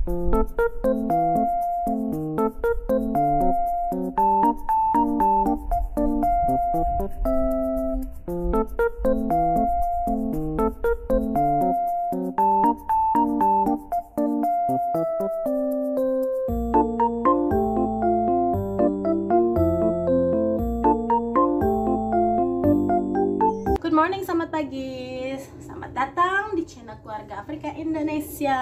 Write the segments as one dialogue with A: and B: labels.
A: Good morning, selamat pagi. Selamat datang di channel keluarga Afrika Indonesia.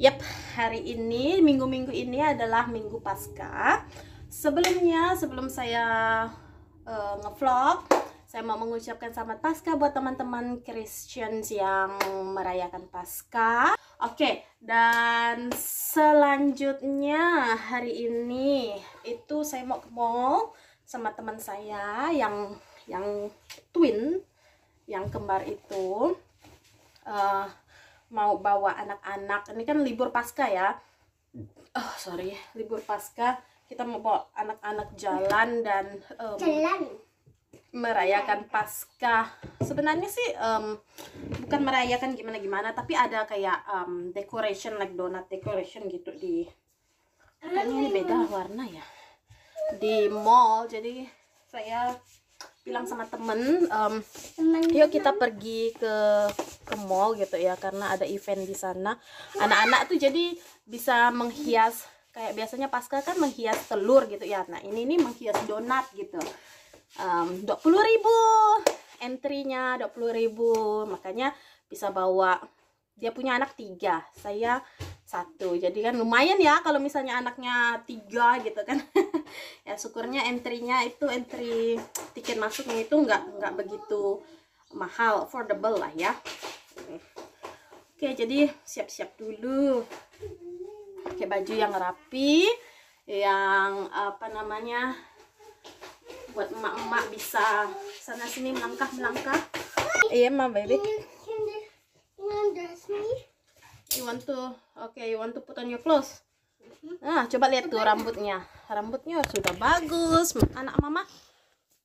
A: Yap, hari ini, minggu-minggu ini adalah minggu pasca. Sebelumnya, sebelum saya uh, ngevlog, saya mau mengucapkan selamat pasca buat teman-teman Christians yang merayakan pasca. Oke, dan selanjutnya hari ini itu saya mau ke mall sama teman saya yang yang twin yang kembar itu uh, mau bawa anak-anak. Ini kan libur pasca ya. Oh sorry. Libur pasca. Kita mau bawa anak-anak jalan dan um,
B: Jalan.
A: merayakan pasca. Sebenarnya sih um, bukan merayakan gimana-gimana tapi ada kayak um, decoration like donat decoration gitu di kayaknya ini beda warna ya. Di mall. Jadi saya bilang sama temen um, yuk kita pergi ke ke mall gitu ya karena ada event di sana. Anak-anak tuh jadi bisa menghias kayak biasanya pasca kan menghias telur gitu ya. Nah ini nih menghias donat gitu. Dua puluh ribu entry-nya dua puluh ribu. Makanya bisa bawa dia punya anak tiga saya satu. Jadi kan lumayan ya kalau misalnya anaknya tiga gitu kan ya syukurnya entry-nya itu entry tiket masuknya itu nggak nggak begitu mahal affordable lah ya oke jadi siap-siap dulu pakai baju yang rapi yang apa namanya buat emak-emak bisa sana sini melangkah melangkah iya ma baby. You want to, okay, you want to put on your clothes. Nah, coba lihat tuh rambutnya. Rambutnya sudah bagus. Anak mama,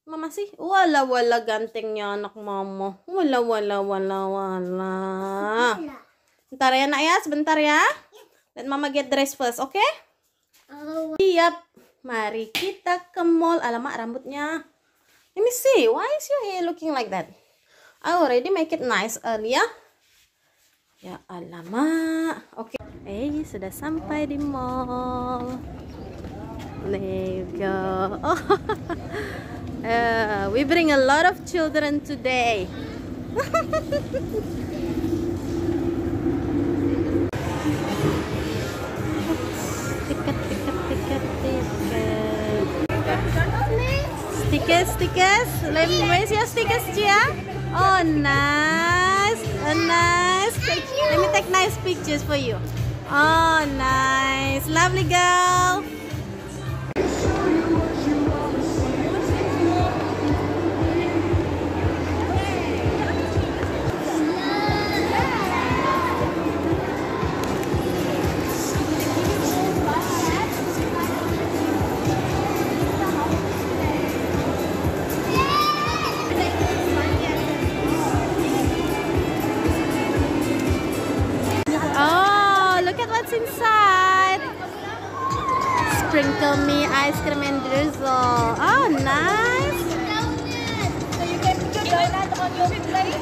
A: mama sih, wala wala gantengnya anak mama. Wala wala wala wala. Bentar ya nak ya, sebentar ya. Let mama get dressed first, oke? Okay? Siap. Mari kita ke mall. Alamak rambutnya. Let me see. Why is your hair looking like that? I already make it nice earlier. Ya alamak. Oke. Eh, sudah sampai di mall. There you go. Oh. Uh, we bring a lot of children today. tiket, tiket, tiket. Stickers. Let me where's your stickers, Gia? Oh, nice. Oh, nice. Let me take nice pictures for you. Oh, nice. Lovely girl. Inside. Sprinkle me ice cream and drizzle. Oh, nice.
C: So you can put your donut on your plate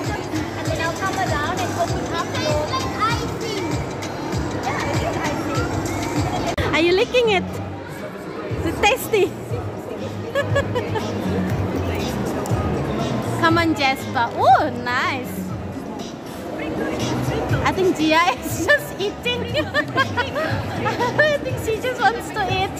C: and then I'll come around and open up.
A: Are you licking it? Is it tasty? Come on, Jasper. Oh, nice. I think Gia is just eating. I think she just wants to eat.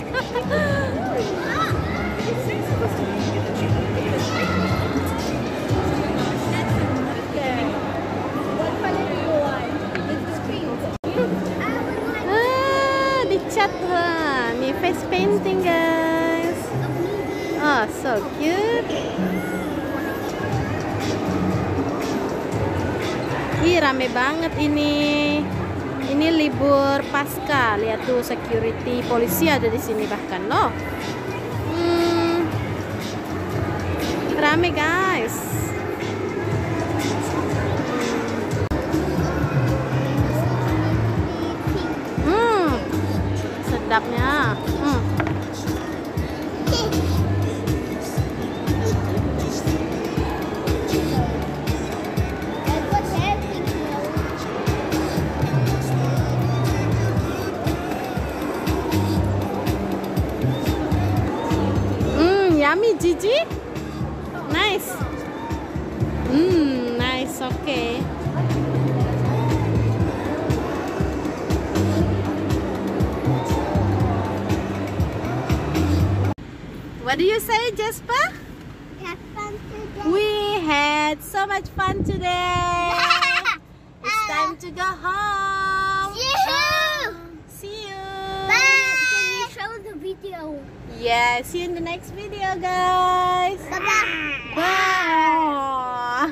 A: Ah, face painting, guys. Oh, so cute. Ih, rame banget ini. Ini libur pasca. Lihat tuh security polisi ada di sini bahkan loh. Hmm. Rame guys. sedapnya. Hmm. Gigi. Nice. Hmm, nice. Okay. What do you say, Jasper?
C: Have fun today.
A: We had so much fun today. It's time to go home.
C: Yoo-hoo!
A: See you.
C: Bye. Can you show the video?
A: Yeah, see you in the next video, guys.
C: Bye-bye.
A: Bye.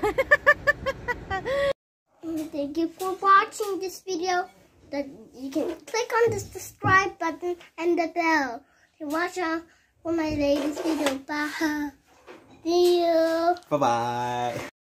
C: Thank you for watching this video. That you can click on the subscribe button and the bell to watch out for my latest video. Bye. See you.
B: Bye bye.